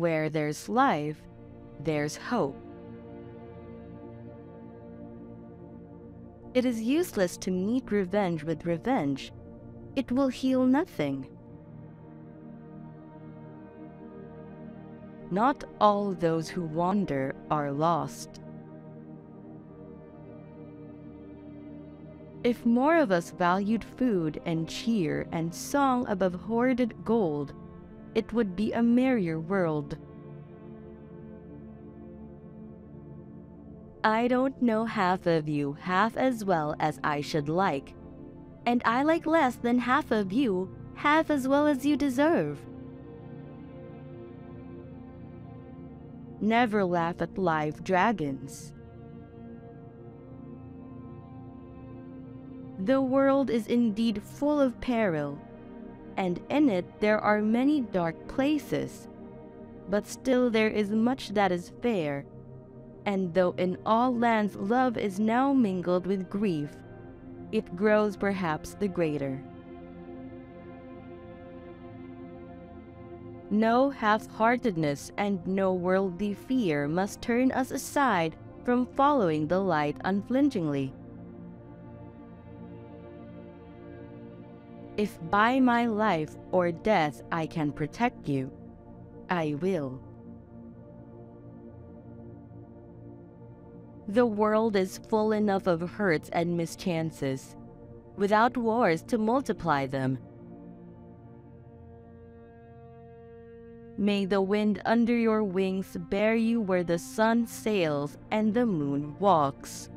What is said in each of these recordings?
Where there's life, there's hope. It is useless to meet revenge with revenge. It will heal nothing. Not all those who wander are lost. If more of us valued food and cheer and song above hoarded gold, it would be a merrier world. I don't know half of you half as well as I should like, and I like less than half of you half as well as you deserve. Never laugh at live dragons. The world is indeed full of peril, and in it there are many dark places, but still there is much that is fair and though in all lands love is now mingled with grief, it grows perhaps the greater. No half heartedness and no worldly fear must turn us aside from following the light unflinchingly. If by my life or death I can protect you, I will. The world is full enough of hurts and mischances, without wars to multiply them. May the wind under your wings bear you where the sun sails and the moon walks.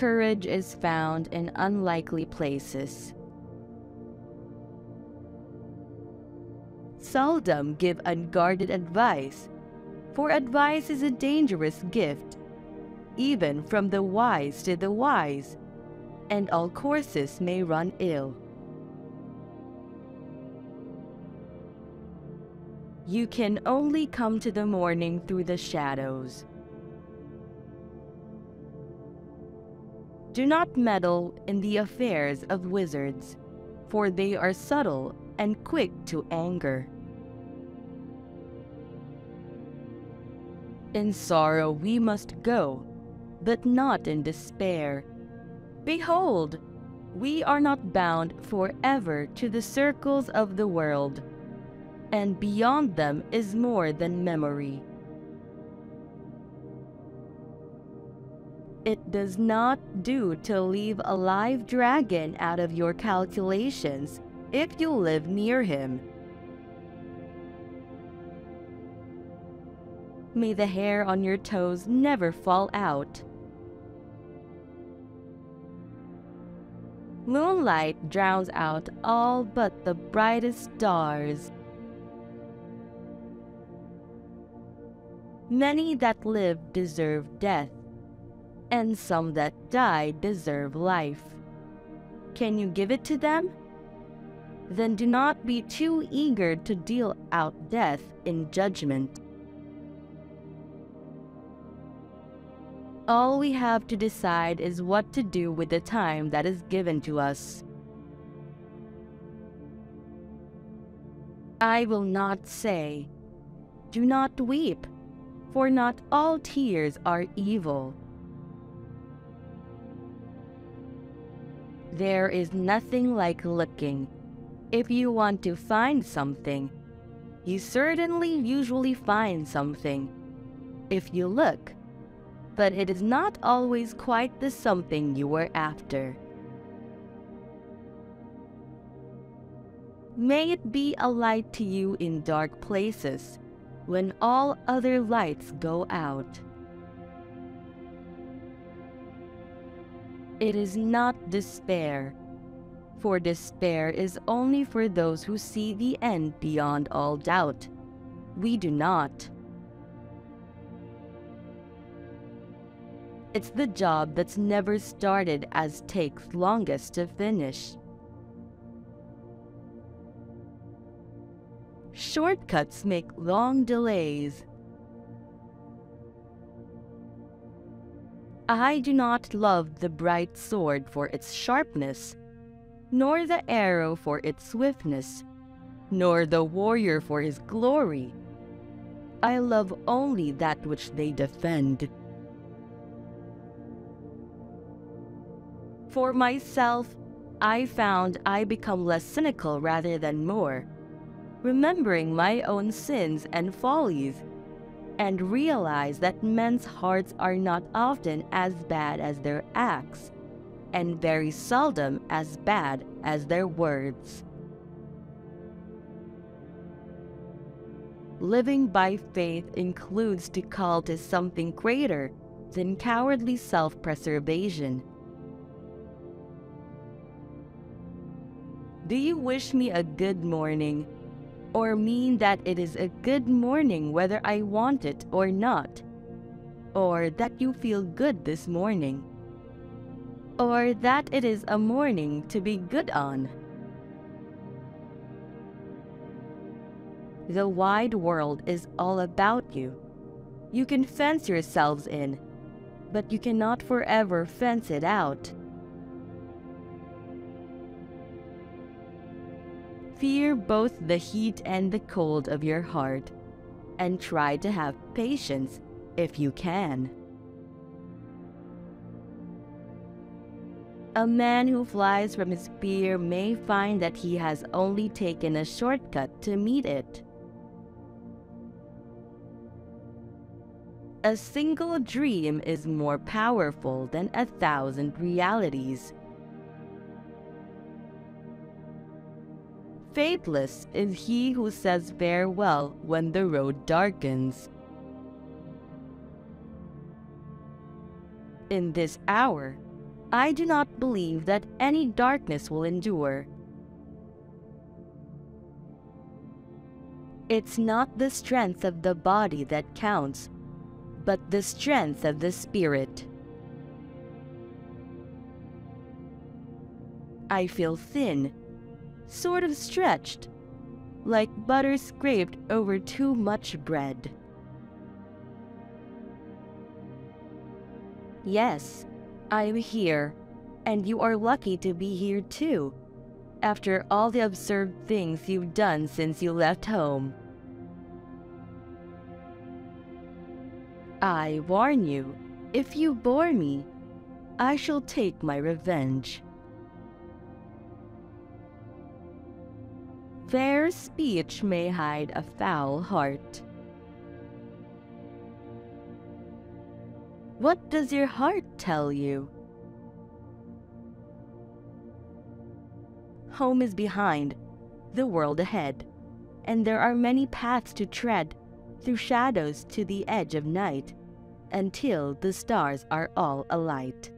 Courage is found in unlikely places. Seldom give unguarded advice for advice is a dangerous gift, even from the wise to the wise, and all courses may run ill. You can only come to the morning through the shadows. Do not meddle in the affairs of wizards, for they are subtle and quick to anger. In sorrow we must go, but not in despair. Behold, we are not bound forever to the circles of the world, and beyond them is more than memory. It does not do to leave a live dragon out of your calculations if you live near him. May the hair on your toes never fall out. Moonlight drowns out all but the brightest stars. Many that live deserve death, and some that die deserve life. Can you give it to them? Then do not be too eager to deal out death in judgment. All we have to decide is what to do with the time that is given to us. I will not say, Do not weep, for not all tears are evil. There is nothing like looking. If you want to find something, you certainly usually find something. If you look, but it is not always quite the something you were after. May it be a light to you in dark places, when all other lights go out. It is not despair, for despair is only for those who see the end beyond all doubt. We do not. It's the job that's never started as takes longest to finish. Shortcuts make long delays. I do not love the bright sword for its sharpness, nor the arrow for its swiftness, nor the warrior for his glory. I love only that which they defend. For myself, I found I become less cynical rather than more, remembering my own sins and follies, and realize that men's hearts are not often as bad as their acts, and very seldom as bad as their words. Living by faith includes to call to something greater than cowardly self preservation. Do you wish me a good morning, or mean that it is a good morning whether I want it or not? Or that you feel good this morning? Or that it is a morning to be good on? The wide world is all about you. You can fence yourselves in, but you cannot forever fence it out. Fear both the heat and the cold of your heart, and try to have patience if you can. A man who flies from his fear may find that he has only taken a shortcut to meet it. A single dream is more powerful than a thousand realities. Faithless is he who says farewell when the road darkens. In this hour, I do not believe that any darkness will endure. It's not the strength of the body that counts, but the strength of the Spirit. I feel thin, sort of stretched, like butter scraped over too much bread. Yes, I'm here, and you are lucky to be here too, after all the absurd things you've done since you left home. I warn you, if you bore me, I shall take my revenge. Fair speech may hide a foul heart. What does your heart tell you? Home is behind, the world ahead, and there are many paths to tread through shadows to the edge of night, until the stars are all alight.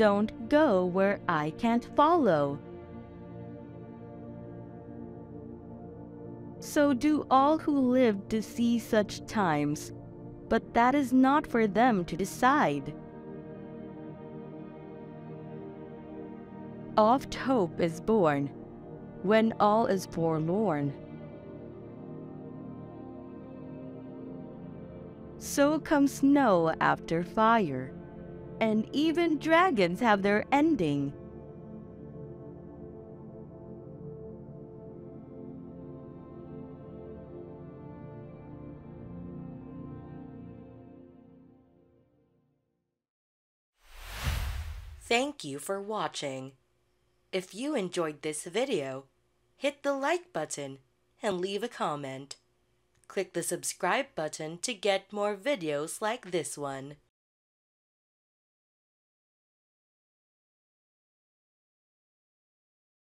Don't go where I can't follow. So do all who live to see such times, but that is not for them to decide. Oft hope is born when all is forlorn. So comes snow after fire, and even dragons have their ending. Thank you for watching. If you enjoyed this video, hit the like button and leave a comment. Click the subscribe button to get more videos like this one.